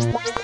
you